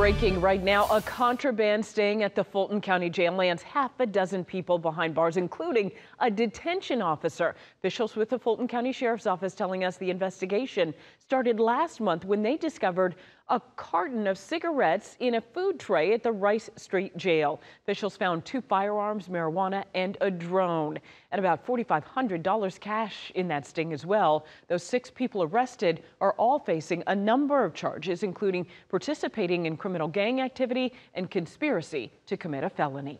breaking right now. A contraband sting at the Fulton County Jail lands half a dozen people behind bars, including a detention officer. Officials with the Fulton County Sheriff's Office telling us the investigation started last month when they discovered a carton of cigarettes in a food tray at the Rice Street Jail. Officials found two firearms, marijuana, and a drone, and about $4,500 cash in that sting as well. Those six people arrested are all facing a number of charges, including participating in criminal gang activity and conspiracy to commit a felony.